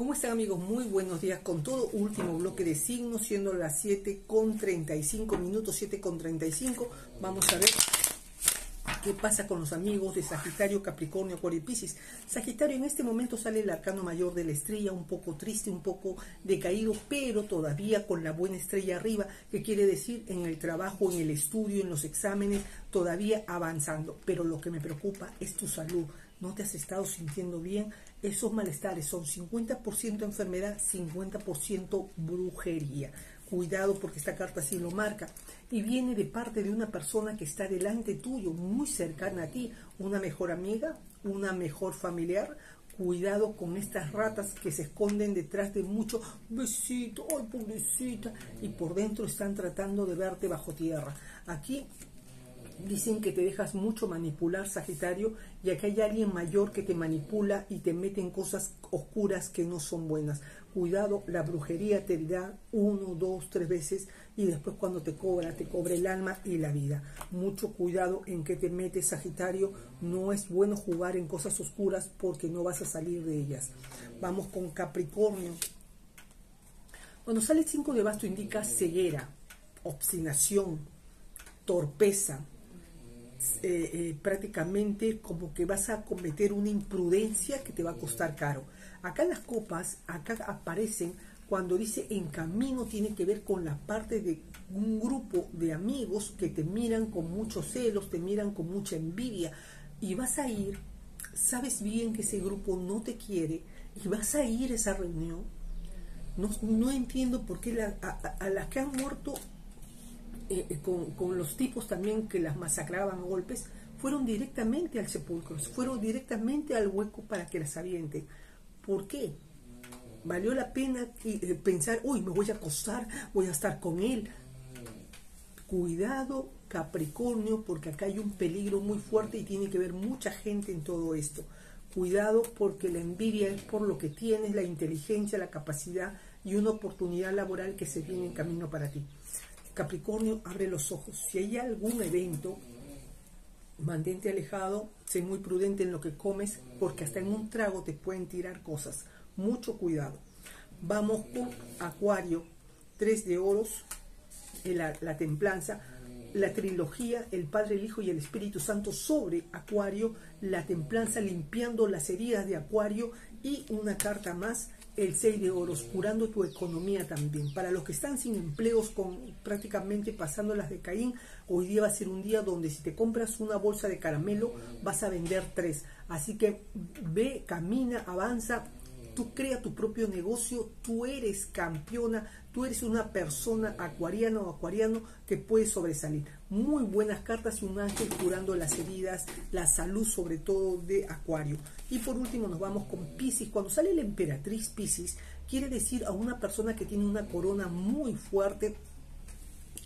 ¿Cómo están amigos? Muy buenos días con todo último bloque de signos, siendo las 7 con 35 minutos, 7 con 35. Vamos a ver qué pasa con los amigos de Sagitario, Capricornio, Acuario y Piscis. Sagitario, en este momento sale el arcano mayor de la estrella, un poco triste, un poco decaído, pero todavía con la buena estrella arriba, que quiere decir en el trabajo, en el estudio, en los exámenes, todavía avanzando. Pero lo que me preocupa es tu salud. No te has estado sintiendo bien, esos malestares son 50% enfermedad, 50% brujería. Cuidado porque esta carta sí lo marca. Y viene de parte de una persona que está delante tuyo, muy cercana a ti, una mejor amiga, una mejor familiar. Cuidado con estas ratas que se esconden detrás de mucho besito, ay pobrecita, y por dentro están tratando de verte bajo tierra. Aquí Dicen que te dejas mucho manipular, Sagitario, y que hay alguien mayor que te manipula y te mete en cosas oscuras que no son buenas. Cuidado, la brujería te da uno, dos, tres veces y después cuando te cobra, te cobra el alma y la vida. Mucho cuidado en que te metes, Sagitario. No es bueno jugar en cosas oscuras porque no vas a salir de ellas. Vamos con Capricornio. Cuando sale el 5 de basto indica ceguera, obstinación, torpeza, eh, eh, prácticamente como que vas a cometer una imprudencia que te va a costar caro. Acá las copas, acá aparecen cuando dice en camino tiene que ver con la parte de un grupo de amigos que te miran con muchos celos, te miran con mucha envidia y vas a ir, sabes bien que ese grupo no te quiere y vas a ir a esa reunión. No, no entiendo por qué a las que han muerto eh, eh, con, los tipos también que las masacraban a golpes, fueron directamente al sepulcro, fueron directamente al hueco para que las avienten. ¿Por qué? Valió la pena eh, pensar, uy, me voy a acostar, voy a estar con él. Cuidado, Capricornio, porque acá hay un peligro muy fuerte y tiene que ver mucha gente en todo esto. Cuidado porque la envidia es por lo que tienes, la inteligencia, la capacidad y una oportunidad laboral que se viene en camino para ti. Capricornio, abre los ojos. Si hay algún evento, mantente alejado, sé muy prudente en lo que comes, porque hasta en un trago te pueden tirar cosas. Mucho cuidado. Vamos con Acuario, tres de oros, la, la templanza, la trilogía, el Padre, el Hijo y el Espíritu Santo sobre Acuario, la templanza limpiando las heridas de Acuario y una carta más el 6 de oros, curando tu economía también. Para los que están sin empleos, con prácticamente pasando las de Caín, hoy día va a ser un día donde si te compras una bolsa de caramelo, vas a vender tres. Así que ve, camina, avanza, tú crea tu propio negocio, tú eres campeona, tú eres una persona acuariana o acuariano que puede sobresalir. Muy buenas cartas y un ángel curando las heridas, la salud sobre todo de acuario. Y por último nos vamos con Pisces. Cuando sale la emperatriz Pisces, quiere decir a una persona que tiene una corona muy fuerte,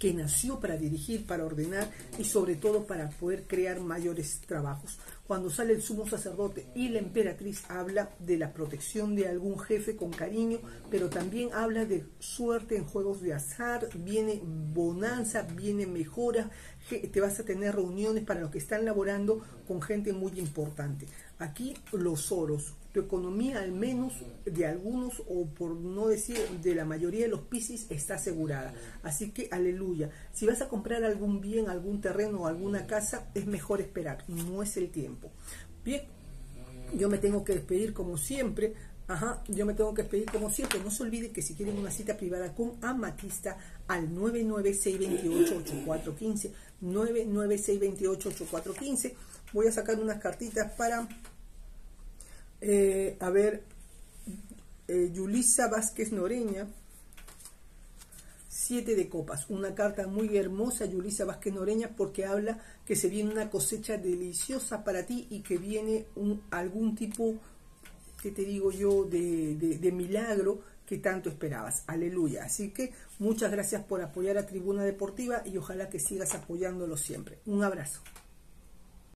que nació para dirigir, para ordenar y sobre todo para poder crear mayores trabajos. Cuando sale el sumo sacerdote y la emperatriz habla de la protección de algún jefe con cariño, pero también habla de suerte en juegos de azar, viene bonanza, viene mejora, te vas a tener reuniones para los que están laborando con gente muy importante. Aquí los oros, tu economía al menos de algunos o por no decir de la mayoría de los piscis está asegurada. Así que aleluya. Si vas a comprar algún bien, algún terreno o alguna casa, es mejor esperar, no es el tiempo. Bien, yo me tengo que despedir como siempre. Ajá, yo me tengo que despedir como siempre. No se olvide que si quieren una cita privada con Amatista al 996288415, 996288415, voy a sacar unas cartitas para eh, a ver, eh, Yulisa Vázquez Noreña, siete de copas, una carta muy hermosa, Yulisa Vázquez Noreña, porque habla que se viene una cosecha deliciosa para ti y que viene un, algún tipo, que te digo yo, de, de milagro que tanto esperabas. Aleluya. Así que muchas gracias por apoyar a Tribuna Deportiva y ojalá que sigas apoyándolo siempre. Un abrazo.